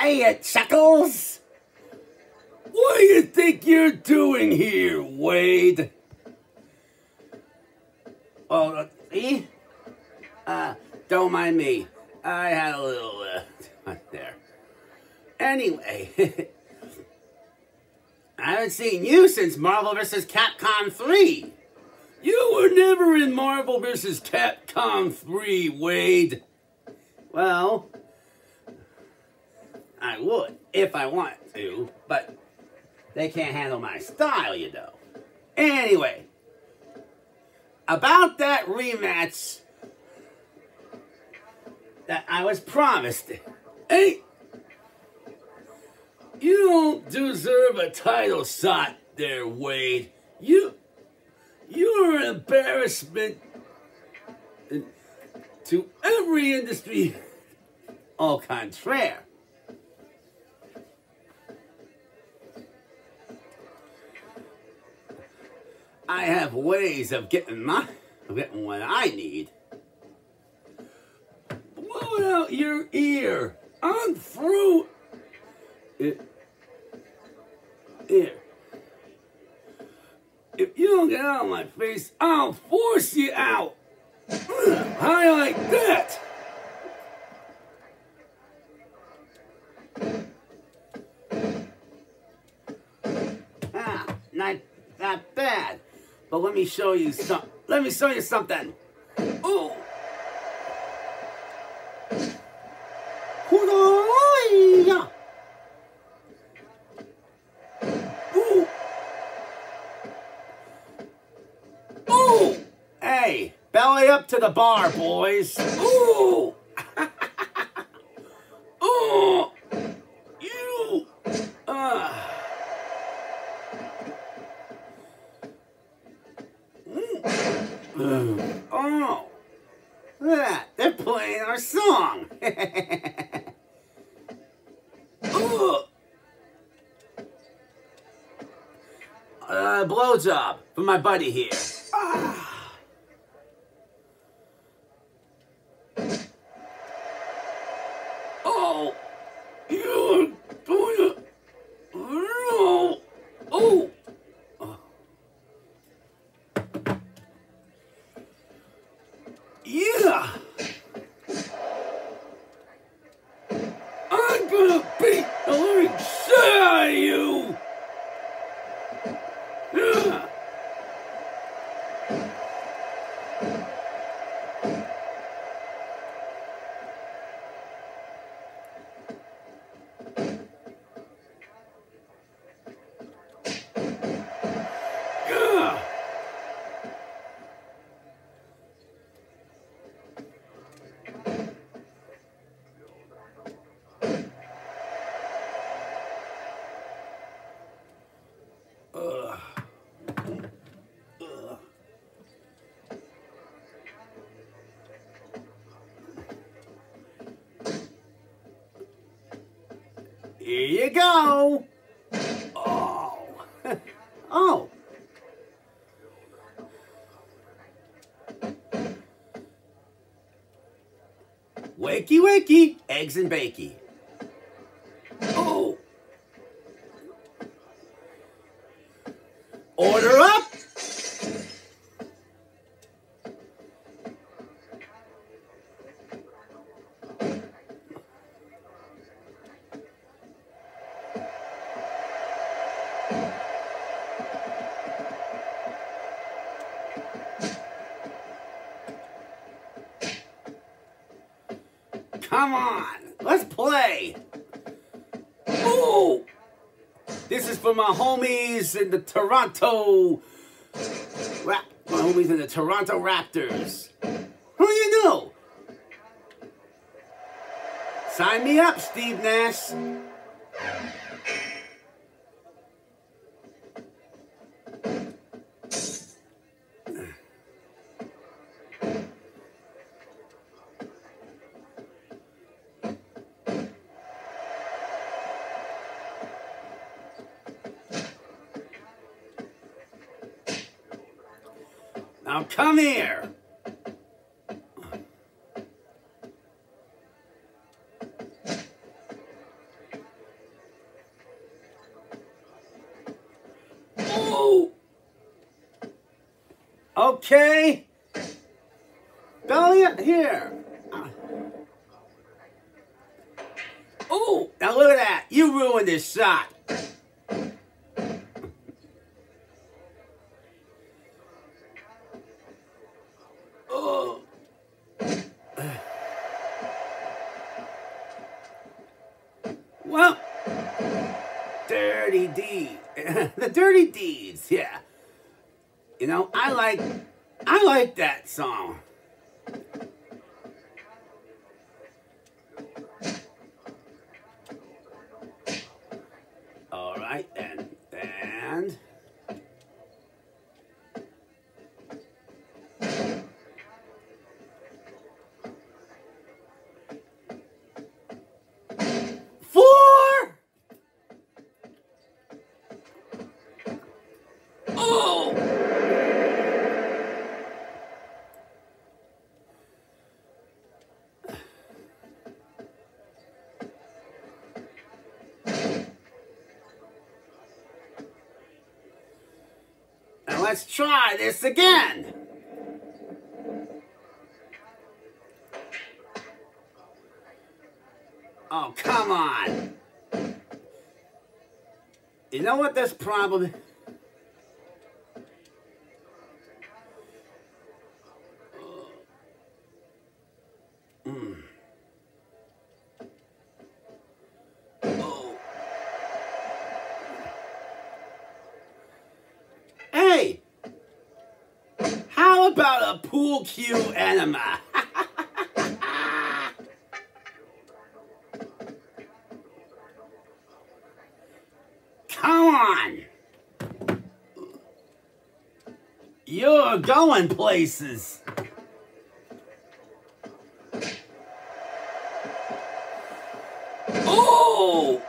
Hey, Chuckles! What do you think you're doing here, Wade? Oh, uh, see? Uh, don't mind me. I had a little, uh, there. Anyway, I haven't seen you since Marvel vs. Capcom 3. You were never in Marvel vs. Capcom 3, Wade. Well, I would if I want to, but they can't handle my style, you know. Anyway, about that rematch that I was promised. Hey, you don't deserve a title shot there, Wade. You, you're an embarrassment to every industry au contraire. I have ways of getting my of getting what I need. Blow out your ear. I'm through. Here. If you don't get out of my face, I'll force you out. How like that? Ah, not not bad. But let me show you some. Let me show you something. Ooh. Ooh. Ooh. Hey, belly up to the bar, boys. Ooh. You. Ah. Mm. Oh, look at that. They're playing our song. Ooh. Uh, blowjob for my buddy here. Ah. Oh, you're Here you go. Oh. oh. Wakey wakey, eggs and bakey. Oh. Order Come on, let's play. Ooh. This is for my homies in the Toronto my homies in the Toronto Raptors. Who you know? Sign me up, Steve Nash. Now come here. Oh. Okay. Belly here. Oh. now look at that. You ruined this shot. Well, dirty deeds. the dirty deeds, yeah. You know, I like I like that song. All right, then. And let's try this again. Oh, come on. You know what this problem Hey! How about a pool cue enema? Come on! You're going places. Oh!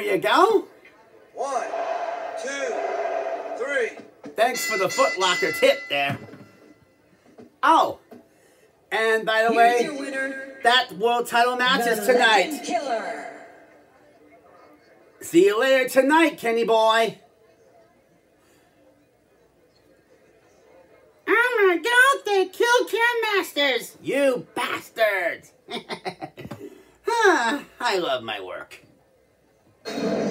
There you go. One, two, three. Thanks for the footlocker tip there. Oh, and by the Here's way, that world title match the is tonight. Killer. See you later tonight, Kenny boy. Oh my god, they killed Ken Masters! You bastards! Ah, I love my work. Thank you.